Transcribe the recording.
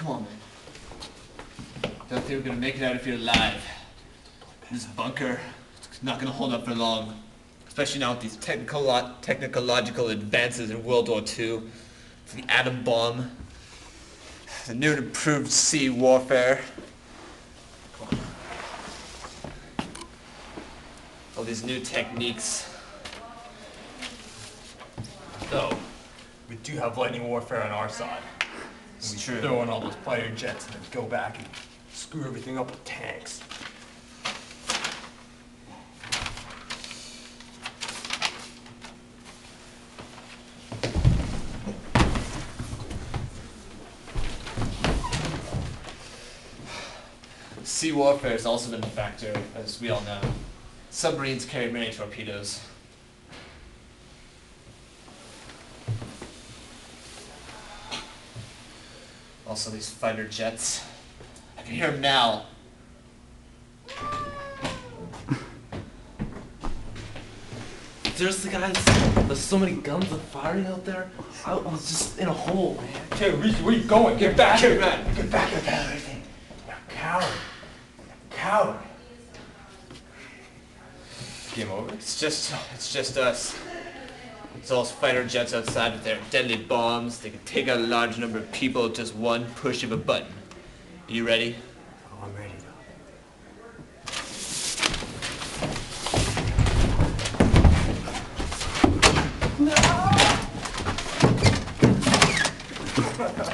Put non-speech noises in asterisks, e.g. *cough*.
Come on, man. Don't think we're gonna make it out of here alive. This bunker is not gonna hold up for long. Especially now with these technical technological advances in World War II. The atom bomb. The new and improved sea warfare. All these new techniques. Though, we do have lightning warfare on our side. It's we true. throw in all those fighter jets and then go back and screw everything up with tanks. Sea warfare has also been a factor, as we all know. Submarines carry many torpedoes. Also, these fighter jets. I can hear them now. Seriously, guys, there's so many guns and firing out there. I was just in a hole, man. Hey, Reese, where you going? Get back here! back. Get back here, pal, everything. You coward. Coward. Game over? It's just, it's just us. It's all fighter jets outside with their deadly bombs. They can take out a large number of people with just one push of a button. Are you ready? Oh, I'm ready. No! *laughs*